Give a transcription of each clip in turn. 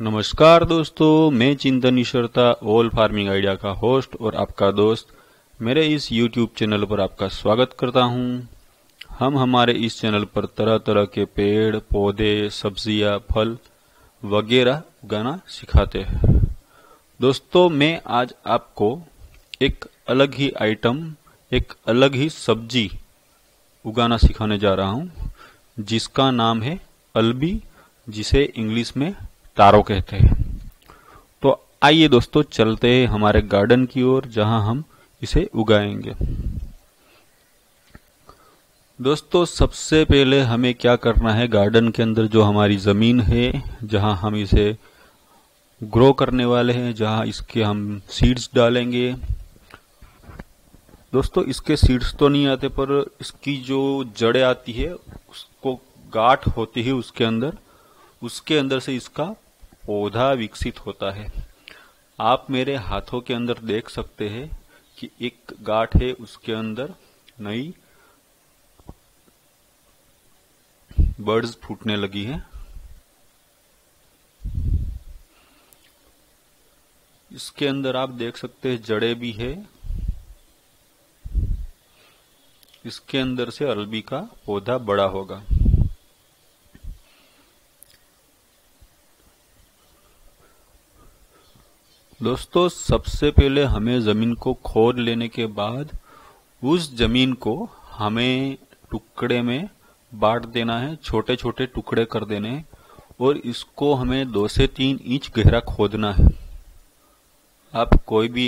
नमस्कार दोस्तों, मैं Chintan Nishrata all farming idea का होस्ट और आपका दोस्त मेरे इस यूट्यूब चैनल पर आपका स्वागत करता हूँ। हम हमारे इस चैनल पर तरह तरह के पेड़, पौधे, सब्ज़ियाँ, फल वगैरह उगाना सिखाते हैं दोस्तों, मैं आज आपको एक अलग ही आइटम एक अलग ही सब्ज़ी उगाना सिखाने जा रहा हूँ, जिसका नाम है अलबी, जिसे इंग्लिश में तारो कहते हैं। तो आइए दोस्तों, चलते हैं हमारे गार्डन की ओर, जहाँ हम इसे उगाएँगे। दोस्तों, सबसे पहले हमें क्या करना है गार्डन के अंदर, जो हमारी ज़मीन है, जहाँ हम इसे ग्रो करने वाले हैं, जहाँ इसके हम सीड्स डालेंगे। दोस्तों, इसके सीड्स तो नहीं आते, पर इसकी जो जड़ें आती है, उसको गांठ होती है उसके अंदर। उसके अंदर से इसका पौधा विकसित होता है। आप मेरे हाथों के अंदर देख सकते हैं कि एक गांठ है उसके अंदर नई बर्ड्स फूटने लगी है। इसके अंदर आप देख सकते हैं जड़े भी है। इसके अंदर से अरबी का पौधा बड़ा होगा। दोस्तों, सबसे पहले हमें ज़मीन को खोद लेने के बाद उस ज़मीन को हमें टुकड़े में बांट देना है छोटे छोटे टुकड़े कर देने और इसको हमें दो से तीन इंच गहरा खोदना है। आप कोई भी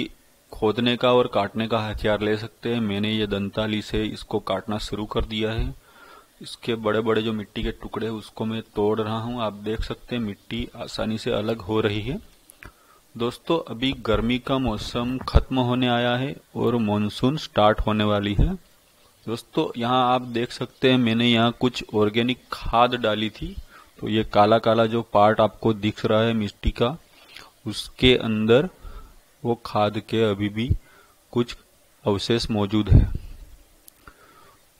खोदने का और काटने का हथियार ले सकते हैं। मैंने ये दंताली से इसको काटना शुरू कर दिया है। इसके बड़े बड़े जो मिट्टी के टुकड़े उसको मैं तोड़ रहा हूँ। आप देख सकते हैं, मिट्टी आसानी से अलग हो रही है। दोस्तों, अभी गर्मी का मौसम खत्म होने आया है और मानसून स्टार्ट होने वाली है। दोस्तों, यहाँ आप देख सकते हैं, मैंने यहाँ कुछ ऑर्गेनिक खाद डाली थी। तो ये काला काला जो पार्ट आपको दिख रहा है मिट्टी का, उसके अंदर वो खाद के अभी भी कुछ अवशेष मौजूद है।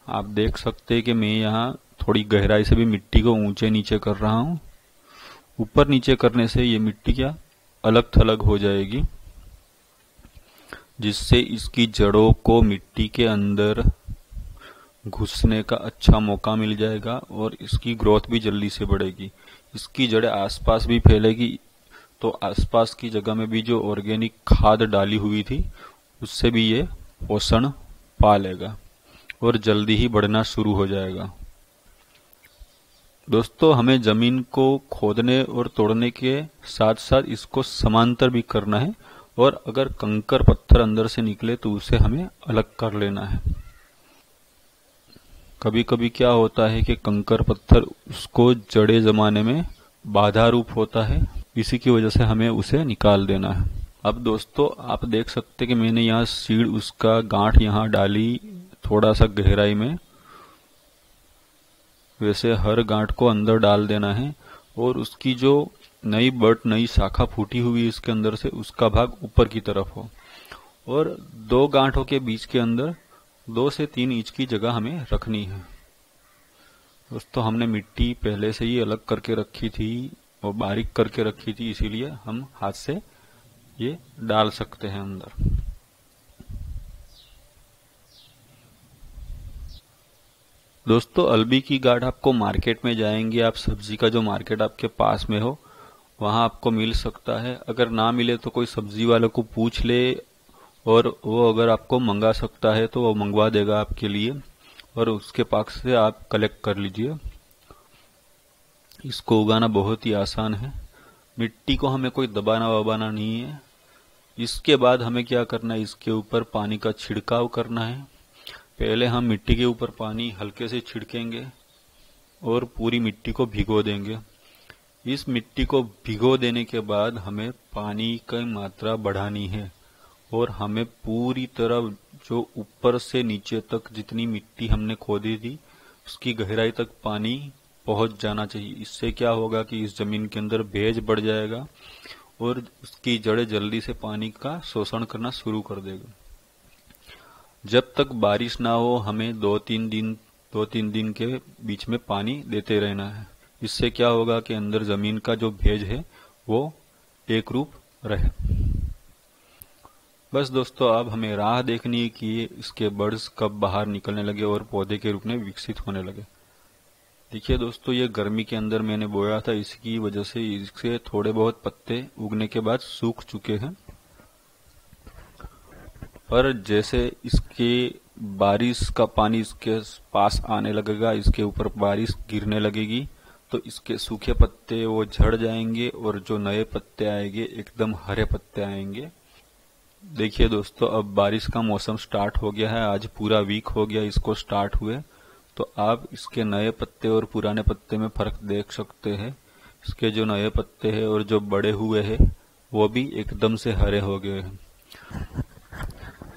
आप देख सकते हैं कि मैं यहाँ थोड़ी गहराई से भी मिट्टी को ऊँचे नीचे कर रहा हूँ। ऊपर नीचे करने से ये मिट्टी क्या? अलग थलग हो जाएगी, जिससे इसकी जड़ों को मिट्टी के अंदर घुसने का अच्छा मौका मिल जाएगा और इसकी ग्रोथ भी जल्दी से बढ़ेगी। इसकी जड़ें आसपास भी फैलेगी तो आसपास की जगह में भी जो ऑर्गेनिक खाद डाली हुई थी, उससे भी ये पोषण पा लेगा और जल्दी ही बढ़ना शुरू हो जाएगा। दोस्तों, हमें ज़मीन को खोदने और तोड़ने के साथ साथ इसको समांतर भी करना है और अगर कंकर पत्थर अंदर से निकले तो उसे हमें अलग कर लेना है। कभी कभी क्या होता है कि कंकर पत्थर उसको जड़े जमाने में बाधा रूप होता है, इसी की वजह से हमें उसे निकाल देना है। अब दोस्तों, आप देख सकते कि मैंने यहाँ सीड उसका गांठ यहाँ डाली थोड़ा सा गहराई में। वैसे हर गांठ को अंदर डाल देना है और उसकी जो नई बट, नई शाखा फूटी हुई इसके अंदर से उसका भाग ऊपर की तरफ़ हो। और दो गांठों के बीच के अंदर दो से तीन इंच की जगह हमें रखनी है। दोस्तों, हमने मिट्टी पहले से ही अलग करके रखी थी और बारीक करके रखी थी, इसीलिए हम हाथ से ये डाल सकते हैं अंदर। दोस्तों, अलबी की गाढ़ आपको मार्केट में जाएँगे। आप सब्ज़ी का जो मार्केट आपके पास में हो, वहाँ आपको मिल सकता है। अगर ना मिले तो कोई सब्ज़ी वाले को पूछ ले और वो अगर आपको मंगा सकता है तो वो मंगवा देगा आपके लिए और उसके पास से आप कलेक्ट कर लीजिए। इसको उगाना बहुत ही आसान है। मिट्टी को हमें कोई दबाना वबाना नहीं है। इसके बाद हमें क्या करना है? इसके ऊपर पानी का छिड़काव करना है। पहले हम मिट्टी के ऊपर पानी हल्के से छिड़केंगे और पूरी मिट्टी को भिगो देंगे। इस मिट्टी को भिगो देने के बाद हमें पानी की मात्रा बढ़ानी है और हमें पूरी तरह जो ऊपर से नीचे तक जितनी मिट्टी हमने खोदी थी, उसकी गहराई तक पानी पहुँच जाना चाहिए। इससे क्या होगा कि इस ज़मीन के अंदर भेज बढ़ जाएगा और उसकी जड़ें जल्दी से पानी का शोषण करना शुरू कर देगा। जब तक बारिश ना हो, हमें दो तीन दिन दो तीन दिन के बीच में पानी देते रहना है। इससे क्या होगा कि अंदर ज़मीन का जो भेज है, वो एक रूप रहे। बस दोस्तों, अब हमें राह देखनी है कि इसके बर्ड्स कब बाहर निकलने लगे और पौधे के रूप में विकसित होने लगे। देखिए दोस्तों, ये गर्मी के अंदर मैंने बोया था, इसकी वजह से इसके थोड़े बहुत पत्ते उगने के बाद सूख चुके हैं। पर जैसे इसके बारिश का पानी इसके पास आने लगेगा, इसके ऊपर बारिश गिरने लगेगी तो इसके सूखे पत्ते वो झड़ जाएँगे और जो नए पत्ते आएँगे, एकदम हरे पत्ते आएँगे। देखिए दोस्तों, अब बारिश का मौसम स्टार्ट हो गया है, आज पूरा वीक हो गया इसको स्टार्ट हुए। तो आप इसके नए पत्ते और पुराने पत्ते में फ़र्क देख सकते हैं। इसके जो नए पत्ते हैं और जो बड़े हुए हैं, वो भी एकदम से हरे हो गए हैं।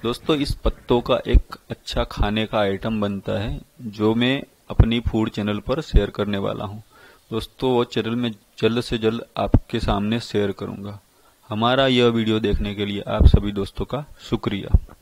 दोस्तों, इस पत्तों का एक अच्छा खाने का आइटम बनता है, जो मैं अपनी फ़ूड चैनल पर शेयर करने वाला हूँ। दोस्तों, वो चैनल में जल्द से जल्द आपके सामने शेयर करूँगा। हमारा यह वीडियो देखने के लिए आप सभी दोस्तों का शुक्रिया।